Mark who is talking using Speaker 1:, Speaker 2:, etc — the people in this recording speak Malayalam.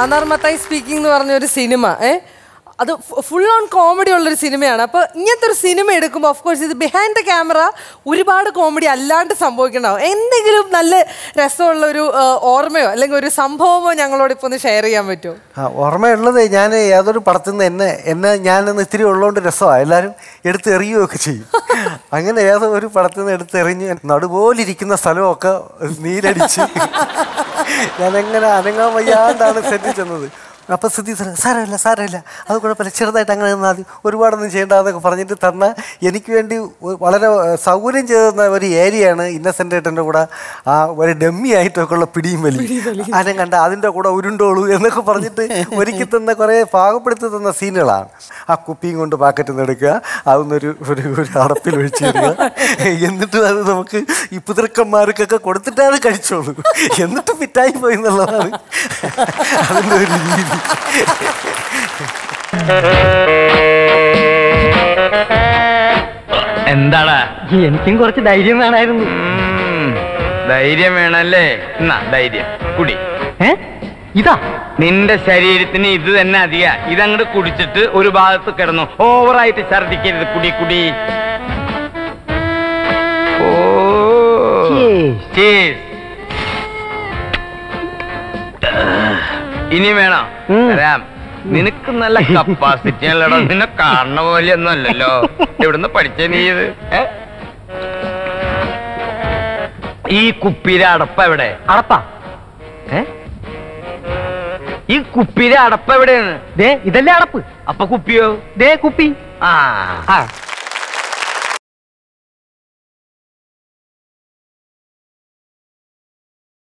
Speaker 1: മാന്നാർ മത്തായി സ്പീക്കിംഗ് എന്ന് പറഞ്ഞ ഒരു സിനിമ ഏ? അത് ഫുൾ ഓൺ കോമഡി ഉള്ളൊരു സിനിമയാണ് അപ്പോൾ ഇങ്ങനത്തെ ഒരു സിനിമ എടുക്കുമ്പോൾ ഓഫ് കോഴ്സ് ഇത് ബിഹൈൻഡ് ദ ക്യാമറ ഒരുപാട് കോമഡി അല്ലാണ്ട് സംഭവിക്കണ്ടാവും. എന്തെങ്കിലും നല്ല രസമുള്ള ഒരു ആ, ഓർമ്മയോ അല്ലെങ്കിൽ ഒരു സംഭവമോ ഞങ്ങളോട് ഇപ്പോൾ ഒന്ന് ഷെയർ ചെയ്യാൻ പറ്റുമോ?
Speaker 2: ആ ഓർമ്മയുള്ളത് ഞാൻ ഏതൊരു പടത്തിൽ നിന്ന് എന്നെ എന്നെ ഞാനൊന്ന് ഇത്തിരി ഉള്ളതുകൊണ്ട് രസമാണ് എല്ലാവരും എടുത്ത് എറിയുകയൊക്കെ ചെയ്യും. അങ്ങനെ ഏതോ ഒരു പടത്തിൽ നിന്ന് എടുത്തെറിഞ്ഞ് നടുപോലിരിക്കുന്ന സ്ഥലമൊക്കെ നീരടിച്ച് ഞാനെങ്ങനെ അനങ്ങാൻ വയ്യാണ്ടാണ് സെറ്റിൽ ചെന്നത്. അപ്പോൾ സ്ഥിതി സാറേ സാരമില്ല സാരമില്ല. അത് കുഴപ്പമില്ല. ചെറുതായിട്ട് അങ്ങനെ നിന്നാൽ മതി. ഒരുപാടൊന്നും ചെയ്യേണ്ട എന്നൊക്കെ പറഞ്ഞിട്ട് തന്ന എനിക്ക് വേണ്ടി വളരെ സൗകര്യം ചെയ്തു തന്ന ഒരു ഏരിയയാണ് ഇന്നസെന്റ് ഏട്ടന്റെ കൂടെ. ആ ഒരു ഡമ്മി ആയിട്ടൊക്കെ ഉള്ള പിടിയും വലി ആരും കണ്ട അതിന്റെ കൂടെ ഉരുണ്ടോളൂ എന്നൊക്കെ പറഞ്ഞിട്ട് ഒരുക്കി തന്ന കുറേ പാകപ്പെടുത്തി തന്ന സീനുകളാണ്. ആ കുപ്പിയും കൊണ്ട് പാക്കറ്റ് നിന്ന് എടുക്കുക. അതൊന്നൊരു ഒരു ഒരു അടപ്പിൽ ഒഴിച്ചിടുക എന്നിട്ട് അത് നമുക്ക് ഈ പുതിർക്കന്മാർക്കൊക്കെ കൊടുത്തിട്ട് അത് കഴിച്ചോളൂ. എന്നിട്ട് ഫിറ്റായി പോയി എന്നുള്ളതാണ്. അതിന്റെ ഒരു രീതി.
Speaker 3: എന്താടാ?
Speaker 4: എനിക്കും കുറച്ച് ധൈര്യം വേണമായിരുന്നു
Speaker 3: ധൈര്യം വേണല്ലേ? എന്നാ ധൈര്യം. കുടി.
Speaker 4: ഏ? ഇതാ.
Speaker 3: നിന്റെ ശരീരത്തിന് ഇത് തന്നെ അധിക. ഇതങ്ങോട്ട് കുടിച്ചിട്ട് ഒരു ഭാഗത്ത് കിടന്നു. ഓവറായിട്ട് ഛർദിക്കരുത് കുടി കുടി. ഓ. ഇനി വേണോ. തരാം നിനക്ക് നല്ല കപ്പാസിറ്റി അല്ലടോ. നിന്നെ കാണുന്ന പോലെയൊന്നും അല്ലല്ലോ. എവിടുന്ന് പഠിച്ച നീ ഇത്? ഈ കുപ്പിയിലെ അടപ്പ എവിടെ?
Speaker 4: അടപ്പ.
Speaker 3: ഈ കുപ്പിയിലെ അടപ്പ എവിടെയാണ്?
Speaker 4: ദേ ഇതല്ലേ അടപ്പ്.
Speaker 3: അപ്പൊ കുപ്പിയോ?
Speaker 4: ദേ കുപ്പി.
Speaker 3: ആ.
Speaker 4: ആ.